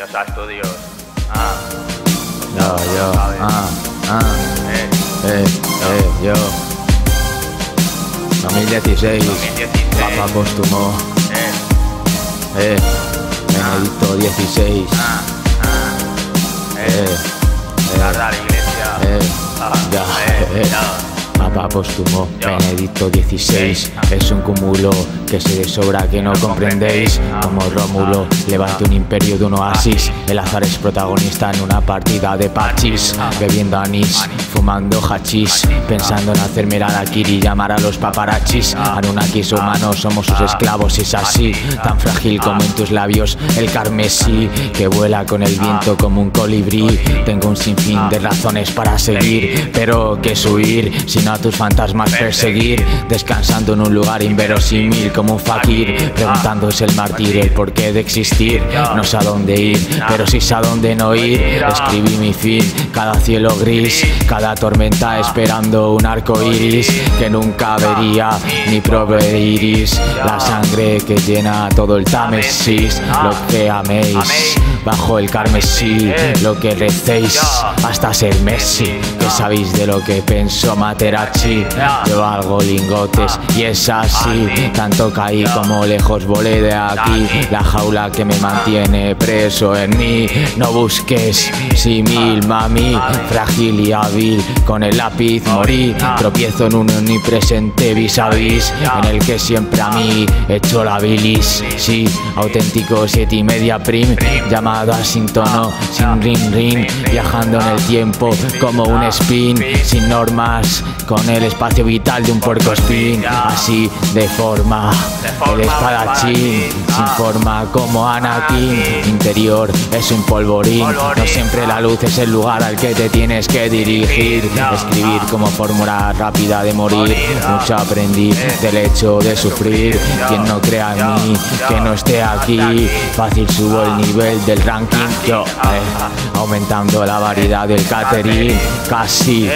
Yosa Studios. Ah, Yo, yo, sabes. ah, ah, eh, eh, eh, yo. 2016, 2016. Papa póstumo, eh, eh, Benedicto 16, ah, ah, eh, eh, eh, Guarda la iglesia. eh, Ah, ya, eh, eh. ya. Papa póstumo, Yo. Benedicto 16 Es un cúmulo que se de sobra que no comprendéis. Como Rómulo levante un imperio de un oasis El azar es protagonista en una partida de parchís Ah. Bebiendo anís, fumando hachís Pensando en hacerme la kiri y llamar a los paparachis. Anunnakis humanos somos sus esclavos Es así, tan frágil como en tus labios El carmesí que vuela con el viento como un colibrí Tengo un sinfín de razones para seguir Pero que es huir, sino a tus fantasmas perseguir Descansando en un lugar inverosímil como un fakir Preguntándose el mártir el porqué de existir No sé a dónde ir, pero sí sé a dónde no ir Escribí mi fin, cada cielo gris Cada tormenta esperando un arco iris Que nunca vería ni proveiris La sangre que llena todo el Támesis Lo que améis bajo el carmesí Lo que recéis hasta ser Messi. Que sabéis de lo que pensó Materazzi Yo valgo lingotes y es así. Tanto caí como lejos volé de aquí. La jaula que me mantiene preso en mí. No busques simil mami. Frágil y hábil con el lápiz morí. Tropiezo en un omnipresente vis a vis En el que siempre a mí echo la bilis. Sí, auténtico siete y media prim. Llamado asíntono sin ring ring. Viajando en el tiempo como un spin. Sin normas con el espacio vital de un puerco spin. Así de forma el espadachín Sin forma como Anakin. Interior es un polvorín. No siempre la luz es el lugar al que te tienes que dirigir. Escribir como fórmula rápida de morir. Mucho aprendí del hecho de sufrir. Quien no crea en mí, que no esté aquí. Fácil subo el nivel del ranking. Yo, eh, aumentando la variedad del catering. Casi,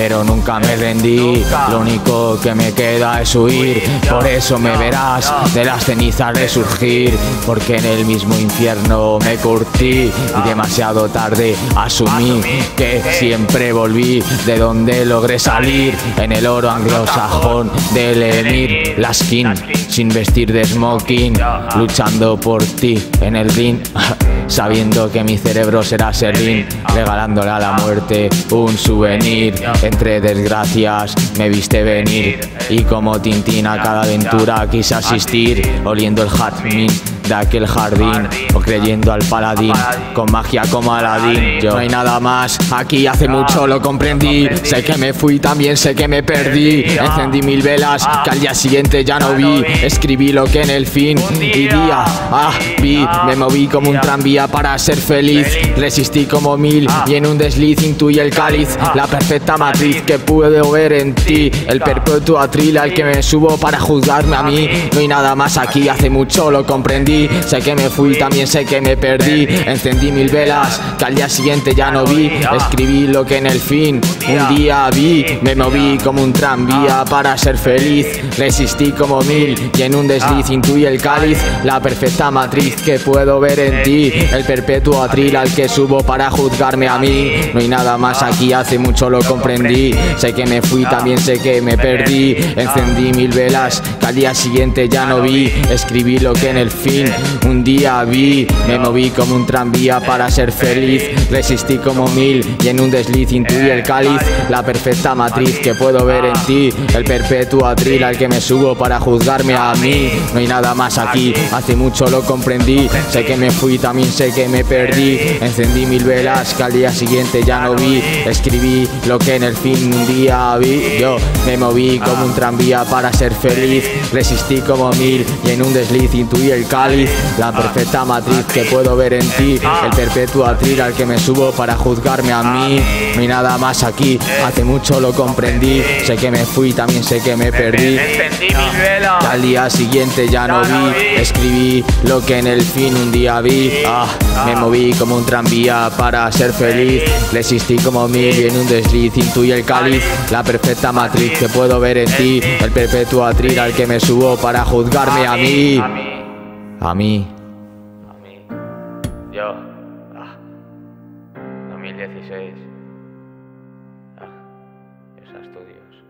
pero nunca me rendí. Lo único que me queda es huir. Por eso me verás de las cenizas resurgir Porque en el mismo infierno me curtí Y demasiado tarde. Asumí que siempre volví. De donde logré salir En el oro anglosajón del emir La skin sin vestir de smoking Luchando por ti en el ring Sabiendo que mi cerebro será serrín Regalándole a la muerte un souvenir Entre desgracias me viste venir. Y como Tintín a cada aventura quise asistir Oliendo el jazmín de aquel jardín O creyendo al paladín con magia como Aladín. Yo no hay nada más, aquí hace mucho lo comprendí. Sé que me fui, también sé que me perdí. Encendí mil velas que al día siguiente ya no vi. Escribí lo que en el fin y día Ah, vi, me moví como un tranvía para ser feliz Resistí como mil y en un desliz intuí el cáliz La perfecta matriz que puedo ver en ti El perpetuo atril al que me subo para juzgarme a mí. No hay nada más aquí, hace mucho lo comprendí. Sé que me fui, también sé que me perdí. Encendí mil velas que al día siguiente ya no vi. Escribí lo que en el fin un día. vi. Me moví como un tranvía para ser feliz. Resistí como mil y en un desliz intuí el cáliz La perfecta matriz que puedo ver en ti. El perpetuo atril al que subo para juzgarme a mí. No hay nada más aquí, hace mucho lo comprendí. Sé que me fui, también sé que me perdí. Encendí mil velas que al día siguiente ya no vi. Escribí lo que en el fin un día vi. Me moví como un tranvía para ser feliz. Resistí como mil y en un desliz intuí el cáliz. La perfecta matriz que puedo ver en ti. El perpetuo atril al que me subo para juzgarme a mí. No hay nada más aquí, hace mucho lo comprendí. Sé que me fui, también sé que me perdí mil velas que al día siguiente ya no vi. Escribí lo que en el fin un día vi. Yo me moví como un tranvía para ser feliz. Resistí como mil y en un desliz intuí el cáliz. La perfecta matriz que puedo ver en ti. El perpetuo atril al que me subo para juzgarme a mí. No hay nada más aquí, hace mucho lo comprendí. Sé que me fui, también sé que me perdí. Encendí que al día siguiente ya no vi. Escribí lo que en el fin un día vi. Ah, me moví como un tranvía para ser feliz Resistí como mil y en un desliz intuí el cáliz La perfecta matriz que puedo ver en ti El perpetuo atril al que me subo para juzgarme a mí A mí. A mí A mí. Yo. 2016. Ah, esos estudios.